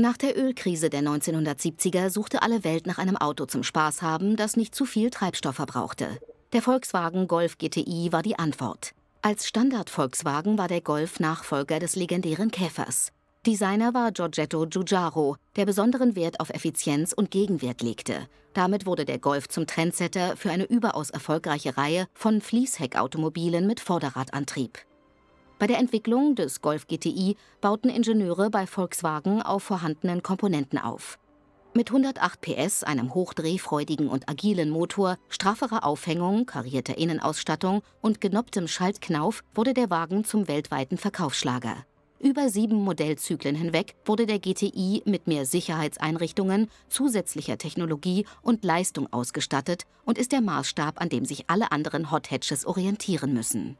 Nach der Ölkrise der 1970er suchte alle Welt nach einem Auto zum Spaß haben, das nicht zu viel Treibstoff verbrauchte. Der Volkswagen Golf GTI war die Antwort. Als Standard-Volkswagen war der Golf Nachfolger des legendären Käfers. Designer war Giorgetto Giugiaro, der besonderen Wert auf Effizienz und Gegenwert legte. Damit wurde der Golf zum Trendsetter für eine überaus erfolgreiche Reihe von Fließheckautomobilen mit Vorderradantrieb. Bei der Entwicklung des Golf GTI bauten Ingenieure bei Volkswagen auf vorhandenen Komponenten auf. Mit 108 PS, einem hochdrehfreudigen und agilen Motor, strafferer Aufhängung, karierter Innenausstattung und genopptem Schaltknauf wurde der Wagen zum weltweiten Verkaufsschlager. Über sieben Modellzyklen hinweg wurde der GTI mit mehr Sicherheitseinrichtungen, zusätzlicher Technologie und Leistung ausgestattet und ist der Maßstab, an dem sich alle anderen Hot Hatches orientieren müssen.